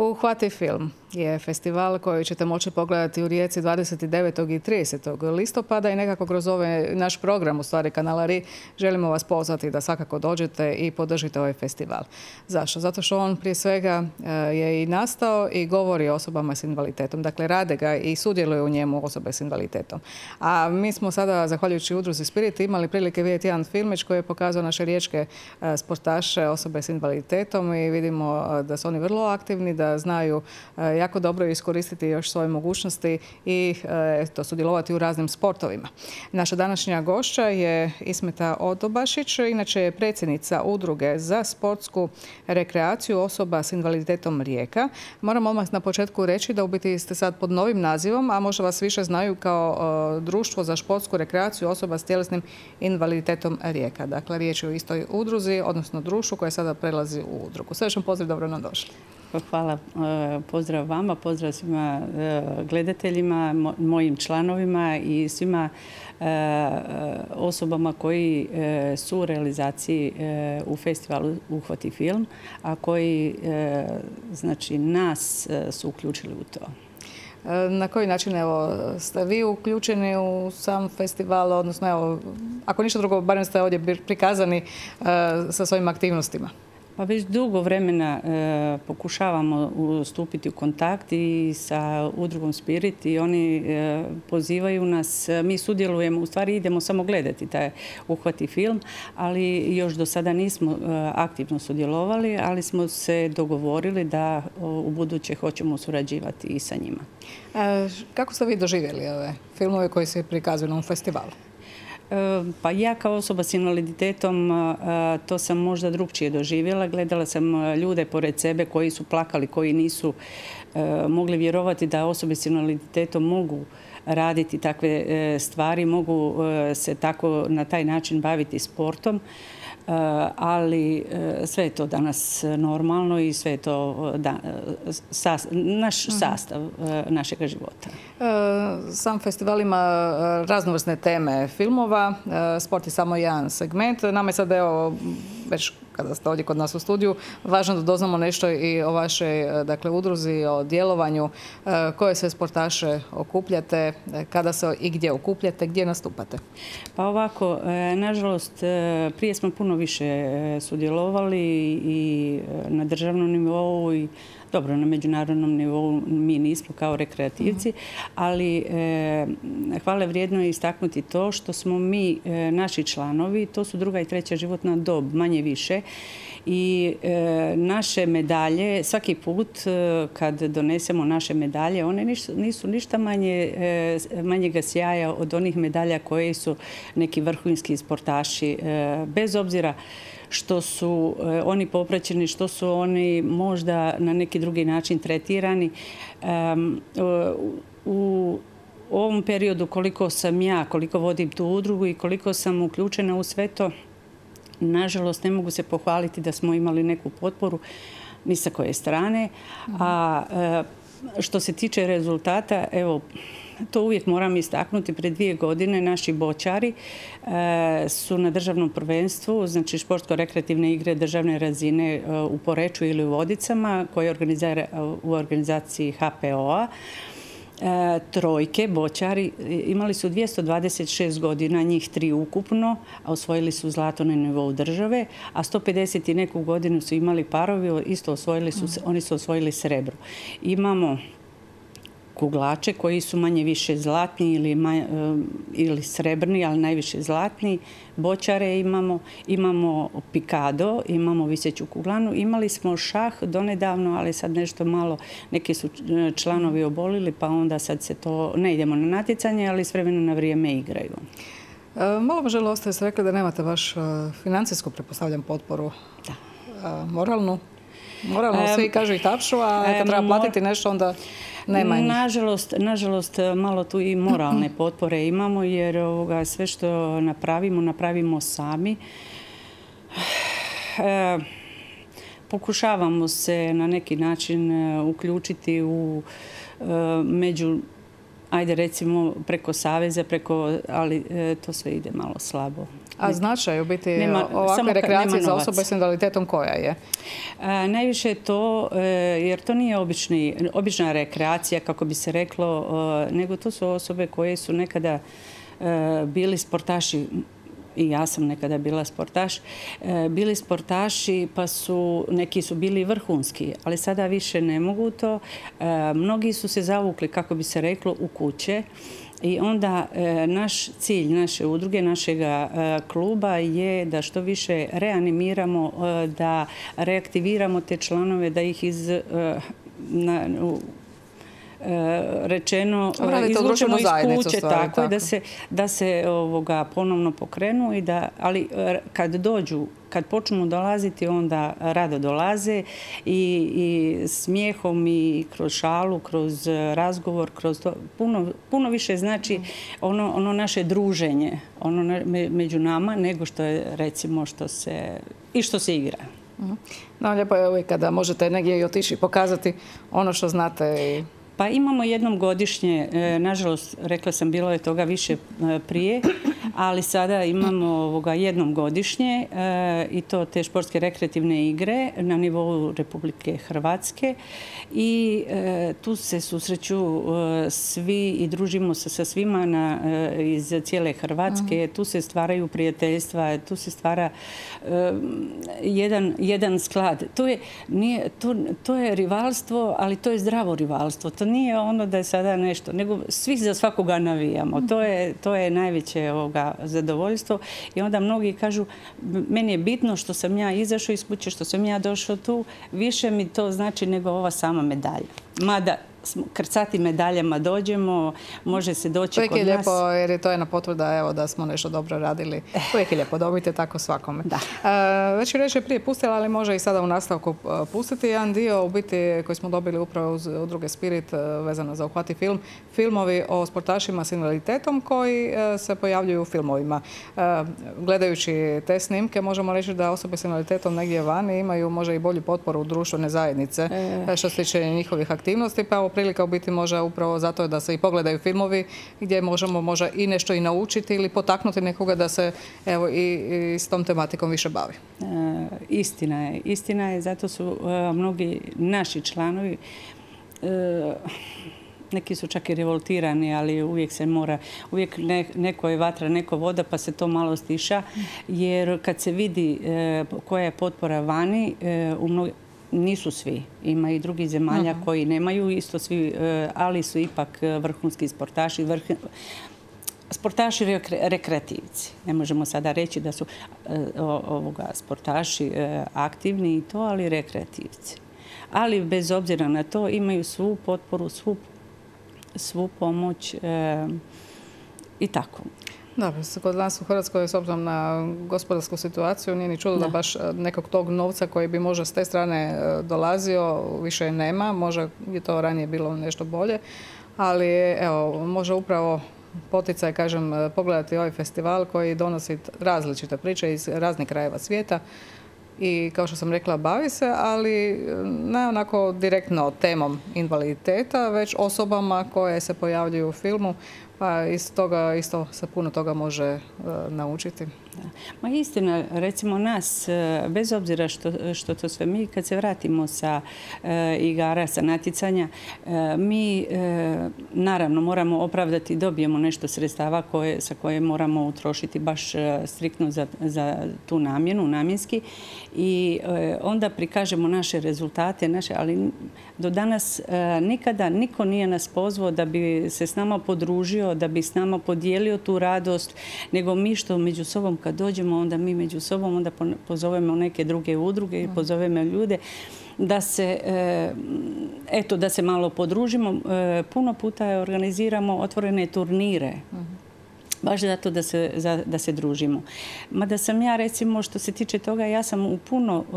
Uhvati film je festival koji ćete moći pogledati u Rijeci 29. i 30. listopada i nekako kroz ovaj naš program u stvari kanalari želimo vas pozvati da svakako dođete i podržite ovaj festival. Zašto? Zato što on prije svega e, je i nastao i govori o osobama s invaliditetom. Dakle, rade ga i sudjeluju u njemu osobe s invaliditetom. A mi smo sada, zahvaljujući udruzi Spirit, imali prilike vidjeti jedan filmić koji je pokazao naše riječke e, sportaše, osobe s invaliditetom i vidimo e, da su oni vrlo aktivni, da znaju jako dobro iskoristiti još svoje mogućnosti i to sudjelovati u raznim sportovima. Naša današnja gošća je Ismeta Odobašić, inače je predsjednica udruge za sportsku rekreaciju osoba s invaliditetom Rijeka. Moram odmah na početku reći da u biti ste sad pod novim nazivom, a možda vas više znaju kao društvo za sportsku rekreaciju osoba s tjelesnim invaliditetom Rijeka. Dakle, riječ je o istoj udruzi, odnosno društvu koje sada prelazi u udrugu. Srećan pozdrav, dobro nam došli. Hvala. E, pozdrav vama, pozdrav svima e, gledateljima, mojim članovima i svima e, osobama koji su u realizaciji u festivalu Uhvati film, a koji znači nas su uključili u to. Na koji način evo, ste vi uključeni u sam festival, odnosno evo, ako ništa drugo, barem ste ovdje prikazani sa svojim aktivnostima? Pa već dugo vremena e, pokušavamo stupiti u kontakt i sa udrugom Spirit i oni e, pozivaju nas, mi sudjelujemo, u stvari idemo samo gledati taj uhvati film, ali još do sada nismo e, aktivno sudjelovali, ali smo se dogovorili da u buduće hoćemo surađivati i sa njima. kako ste vi doživjeli ove filmove koji se prikazuju na ovom festivalu? Pa ja kao osoba s invaliditetom to sam možda drugčije doživjela. Gledala sam ljude pored sebe koji su plakali, koji nisu mogli vjerovati da osobe s invaliditetom mogu raditi takve e, stvari, mogu e, se tako na taj način baviti sportom. E, ali e, sve je to danas normalno i sve je to e, naš mhm. sastav našega života. Sam festival ima raznovrsne teme filmova, sport je samo jedan segment. Nama je sad evo već kada ste ovdje kod nas u studiju, važno da doznamo nešto i o vašoj dakle, udruzi, o djelovanju, koje sve sportaše okupljate, kada se i gdje okupljate, gdje nastupate? Pa ovako, nažalost, prije smo puno više e, sudjelovali i e, na državnom nivou i dobro, na međunarodnom nivou mi nismo kao rekreativci, mhm. ali e, hvale vrijedno je istaknuti to što smo mi, naši članovi, to su druga i treća životna dob, manje više, i naše medalje, svaki put kad donesemo naše medalje, one nisu, ništa manje, manjega sjaja od onih medalja koje su neki vrhunski sportaši. bez obzira što su oni popraćeni, što su oni možda na neki drugi način tretirani. U ovom periodu koliko sam ja, koliko vodim tu udrugu i koliko sam uključena u sve to, nažalost ne mogu se pohvaliti da smo imali neku potporu ni sa koje strane. A eh, što se tiče rezultata, evo, to uvijek moram istaknuti, pred dvije godine naši bočari e, su na državnom prvenstvu, znači športsko-rekreativne igre državne razine e, u Poreču ili u Vodicama, koje organizira u organizaciji HPO-a. Trojke, bočari, imali su 226 godina, njih tri ukupno, a osvojili su zlato na nivou države, a 150 i neku godinu su imali parovi, isto osvojili su, oni su osvojili srebro. Imamo kuglače koji su manje više zlatni ili, e, ili srebrni, ali najviše zlatni. Bočare imamo, imamo pikado, imamo viseću kuglanu. Imali smo šah donedavno, ali sad nešto malo, neki su e, članovi obolili, pa onda sad se to, ne idemo na natjecanje, ali s vremena na vrijeme igraju. E, malo možda ostaje se rekli da nemate baš financijsku, prepostavljam, potporu. Da. Moralnu? Moralno svi kažu i tapšu, a kad treba platiti nešto onda Nažalost, nažalost, malo tu i moralne potpore imamo jer ovoga, sve što napravimo, napravimo sami. E, pokušavamo se na neki način e, uključiti u e, među ajde recimo preko saveza, preko, ali to sve ide malo slabo. A značaj u biti nema, ovakve rekreacije za osobe s invaliditetom koja je? najviše je to, e, jer to nije obična rekreacija, kako bi se reklo, nego to su osobe koje su nekada e, bili sportaši i ja sam nekada bila sportaš, e, bili sportaši pa su, neki su bili vrhunski, ali sada više ne mogu to. Mnogi su se zavukli, kako bi se reklo, u kuće i onda e, naš cilj naše udruge, našega e, kluba je da što više reanimiramo, e, da reaktiviramo te članove, da ih iz rečeno izlučimo iz kuće tako, da se, da se ovoga ponovno pokrenu i da, ali kad dođu kad počnu dolaziti, onda rado dolaze i, i smijehom i kroz šalu, kroz razgovor, kroz to. Puno, puno više znači ono, ono naše druženje ono među nama nego što je recimo što se i što se igra. Mhm. No, lijepo je uvijek kada možete negdje i otići pokazati ono što znate. I... Pa imamo jednom godišnje, e, nažalost, rekla sam, bilo je toga više e, prije, ali sada imamo ovoga jednom godišnje e, i to te športske rekreativne igre na nivou Republike Hrvatske i e, tu se susreću e, svi i družimo se sa svima iz cijele Hrvatske. Tu se stvaraju prijateljstva, tu se stvara jedan, jedan sklad. To je, nije, to, to je rivalstvo, ali to je zdravo rivalstvo. To nije ono da je sada nešto, nego svi za svakoga navijamo. To je, to je najveće ovoga zadovoljstvo i onda mnogi kažu meni je bitno što sam ja izašao iz kuće, što sam ja došao tu, više mi to znači nego ova sama medalja. Mada krcati medaljama dođemo, može se doći kod nas. Uvijek je lijepo jer je to jedna potvrda evo, da smo nešto dobro radili. Uvijek je lijepo dobiti tako svakome. Da. E, već je reći prije pustila, ali može i sada u nastavku e, pustiti jedan dio u biti koji smo dobili upravo uz udruge Spirit vezano za uhvati film. Filmovi o sportašima s invaliditetom koji se pojavljuju u filmovima. Gledajući te snimke možemo reći da osobe s invaliditetom negdje vani imaju možda i bolju potporu društvene zajednice što se tiče njihovih aktivnosti. Pa prilika u biti može upravo zato da se i pogledaju filmovi gdje možemo možda i nešto i naučiti ili potaknuti nekoga da se evo i, s tom tematikom više bavi. E, istina je. Istina je, zato su e, mnogi naši članovi e, neki su čak i revoltirani, ali uvijek se mora, uvijek neko je vatra, neko voda, pa se to malo stiša, jer kad se vidi koja je potpora vani, u mnogi, nisu svi. Ima i drugih zemalja koji nemaju isto svi, e, ali su ipak e, vrhunski sportaši. Sportaši rekreativci. Ne možemo sada reći da su e, ovoga, sportaši aktivni i to, ali rekreativci. Ali bez obzira na to imaju svu potporu, svu, svu pomoć i tako. Da, kod nas u Hrvatskoj s obzirom na gospodarsku situaciju nije ni čudo da. baš e, nekog tog novca koji bi možda s te strane e, dolazio više nema. Možda je to ranije bilo nešto bolje, ali evo, može upravo poticaj, kažem, e, pogledati ovaj festival koji donosi različite priče iz raznih krajeva svijeta i kao što sam rekla bavi se, ali ne onako direktno temom invaliditeta, već osobama koje se pojavljuju u filmu pa iz toga isto se puno toga može e, naučiti. Ma istina, recimo nas, e, bez obzira što, što to sve mi, kad se vratimo sa e, igara, sa natjecanja, mi naravno moramo opravdati, dobijemo nešto sredstava koje, sa koje moramo utrošiti baš striktno za, za tu namjenu, namjenski i onda prikažemo naše rezultate, naše, ali do danas nikada niko nije nas pozvao da bi se s nama podružio da bi s nama podijelio tu radost, nego mi što među sobom kad dođemo, onda mi među sobom onda pozovemo neke druge udruge i pozovemo ljude da se, e, eto, da se malo podružimo. E, puno puta organiziramo otvorene turnire. baš zato da se, da se družimo. Mada sam ja recimo što se tiče toga, ja sam u puno e,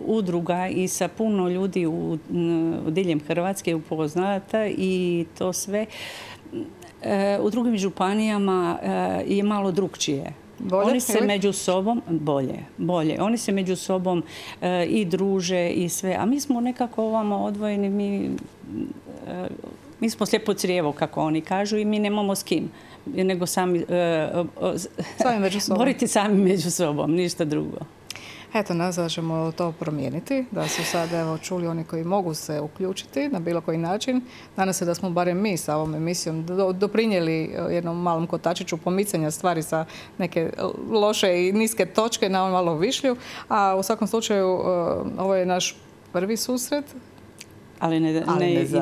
udruga i sa puno ljudi u, u diljem Hrvatske upoznata i to sve u drugim županijama e, je malo drugčije. Oni se među sobom, bolje, bolje. Oni se među sobom e, i druže i sve. A mi smo nekako ovamo odvojeni, mi mi smo slijepo crijevo, kako oni kažu, i mi nemamo s kim, nego sami, sami među sobom. boriti sami među sobom, ništa drugo. Eto, nas ćemo to promijeniti, da su sad evo, čuli oni koji mogu se uključiti na bilo koji način. Danas se da smo barem mi sa ovom emisijom doprinijeli e, jednom malom kotačiću pomicanja stvari sa neke loše i niske točke na malo višlju, a u svakom slučaju e, ovo je naš prvi susret ali ne, ne,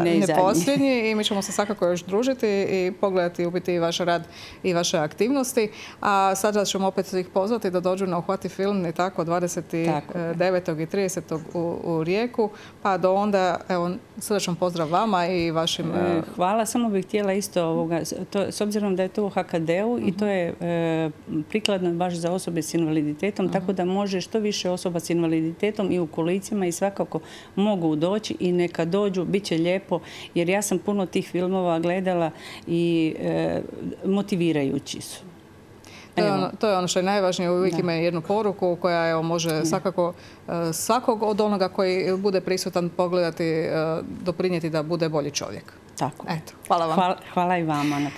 ne, posljednji i mi ćemo se svakako još družiti i pogledati u biti vaš rad i vaše aktivnosti. A sada ćemo opet ih pozvati da dođu na uhvati film i tako 29. i 30. U, u Rijeku. Pa do onda, evo, srdečan pozdrav vama i vašim... E, e, hvala, samo bih htjela isto ovoga, to, s obzirom da je to u HKD-u i to je e, prikladno baš za osobe s invaliditetom, tako da može što više osoba s invaliditetom i u kolicima i svakako mogu doći i neka dođu, bit će lijepo, jer ja sam puno tih filmova gledala i e, motivirajući su. To je, ono, to je ono što je najvažnije, uvijek ima jednu poruku koja evo, može svakako e, svakog od onoga koji bude prisutan pogledati, e, doprinijeti da bude bolji čovjek. Tako. Eto, hvala vam. Hvala, hvala i vama na